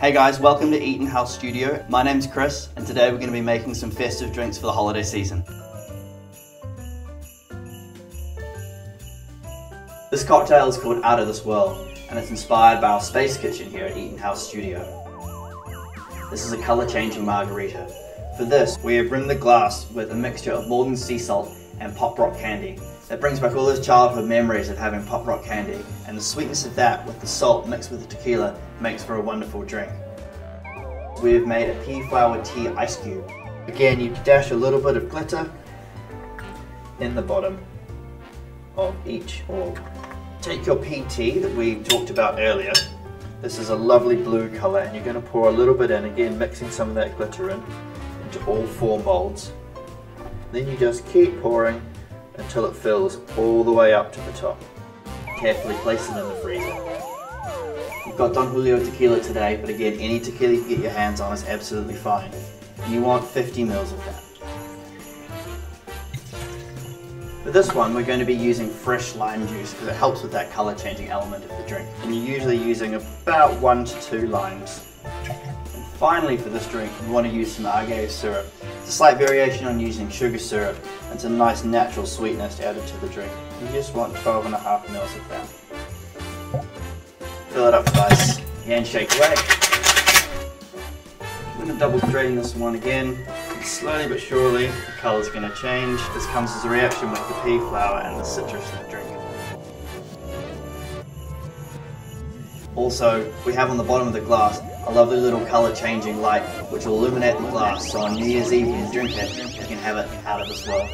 Hey guys, welcome to Eaton House Studio. My name's Chris, and today we're going to be making some festive drinks for the holiday season. This cocktail is called Out of This World, and it's inspired by our space kitchen here at Eaton House Studio. This is a colour changing margarita. For this, we have rimmed the glass with a mixture of Maldon sea salt and pop rock candy. That brings back all those childhood memories of having pop rock candy, and the sweetness of that with the salt mixed with the tequila makes for a wonderful drink. We have made a pea flower tea ice cube. Again, you dash a little bit of glitter in the bottom of each orb. Take your PT that we talked about earlier. This is a lovely blue color and you're going to pour a little bit in, again mixing some of that glitter in into all four molds. Then you just keep pouring until it fills all the way up to the top. Carefully place it in the freezer. We've got Don Julio tequila today, but again, any tequila you can get your hands on is absolutely fine. You want 50 mils of that. For this one, we're going to be using fresh lime juice because it helps with that color changing element of the drink. And you're usually using about one to two limes. Finally for this drink, we want to use some agave syrup. It's a slight variation on using sugar syrup. It's a nice natural sweetness added to the drink. You just want 12 and a half mils of that. Fill it up with ice and shake away. I'm going to double drain this one again. And slowly but surely, the colour's going to change. This comes as a reaction with the pea flower and the citrus in the drink. Also, we have on the bottom of the glass a lovely little colour changing light which will illuminate the glass so on New Year's Eve when you drink it, you can have it out of this world.